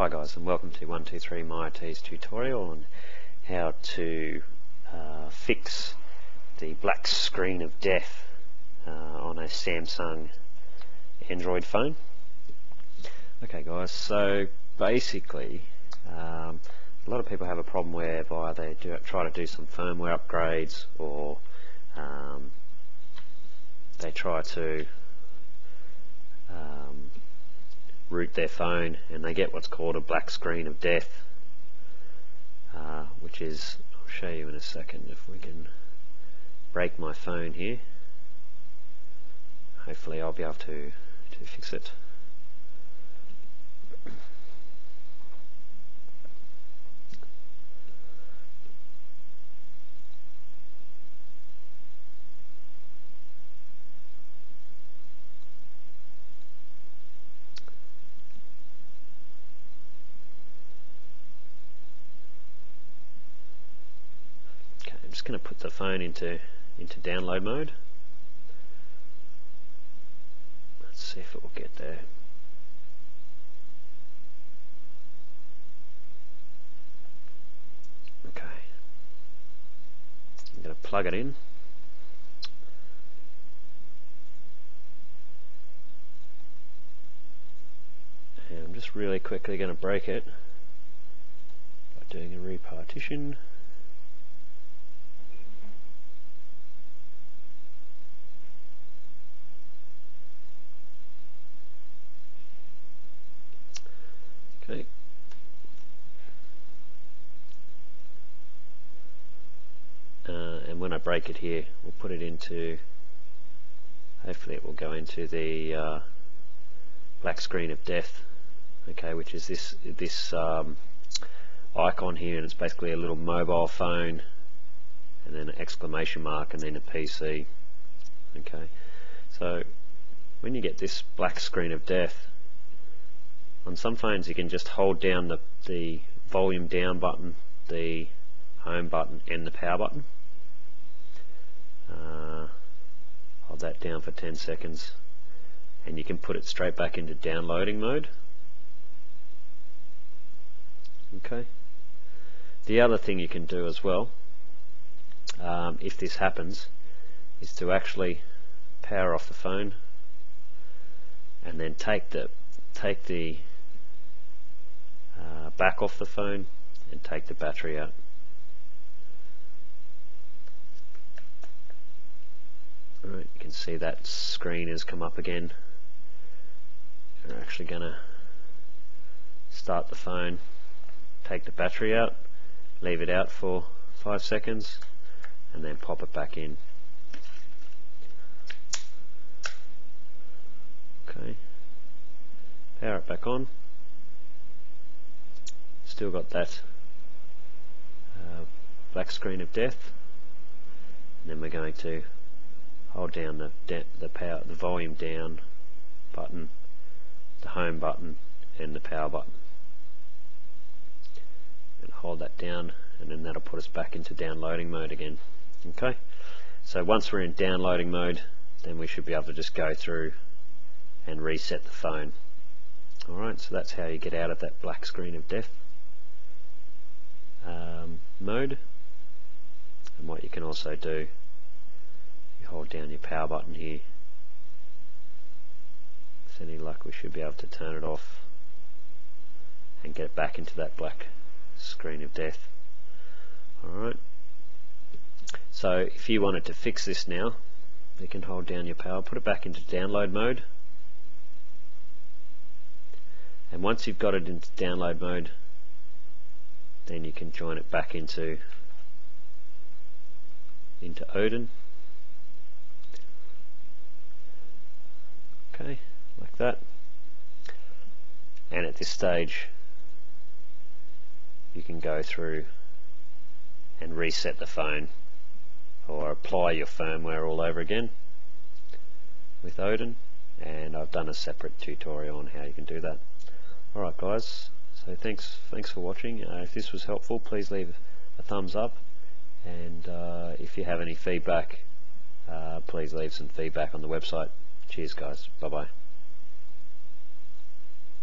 Hi guys and welcome to 123 MyIT's tutorial on how to uh, fix the black screen of death uh, on a Samsung Android phone. Okay guys, so basically um, a lot of people have a problem whereby they do, try to do some firmware upgrades or um, they try to um, root their phone and they get what's called a black screen of death uh, which is, I'll show you in a second if we can break my phone here. Hopefully I'll be able to, to fix it I'm just going to put the phone into into download mode. Let's see if it will get there. Okay. I'm going to plug it in. And I'm just really quickly going to break it by doing a repartition. Okay. Uh, and when I break it here, we'll put it into, hopefully it will go into the uh, black screen of death, okay, which is this this um, icon here, and it's basically a little mobile phone, and then an exclamation mark, and then a PC, okay. So when you get this black screen of death, on some phones you can just hold down the, the volume down button, the home button and the power button. Uh, that down for 10 seconds and you can put it straight back into downloading mode. Okay. The other thing you can do as well, um, if this happens, is to actually power off the phone and then take the take the uh, back off the phone and take the battery out. Alright, you can see that screen has come up again. We're actually going to start the phone, take the battery out, leave it out for 5 seconds, and then pop it back in. Okay, power it back on still got that uh, black screen of death and then we're going to hold down the the power the volume down button the home button and the power button. And hold that down and then that'll put us back into downloading mode again. Okay? So once we're in downloading mode then we should be able to just go through and reset the phone. Alright so that's how you get out of that black screen of death um, mode. And what you can also do down your power button here. With any luck we should be able to turn it off and get it back into that black screen of death. Alright so if you wanted to fix this now you can hold down your power put it back into download mode. And once you've got it into download mode then you can join it back into into Odin okay like that and at this stage you can go through and reset the phone or apply your firmware all over again with Odin and I've done a separate tutorial on how you can do that alright guys so thanks, thanks for watching. Uh, if this was helpful, please leave a thumbs up. And uh, if you have any feedback, uh, please leave some feedback on the website. Cheers, guys. Bye bye.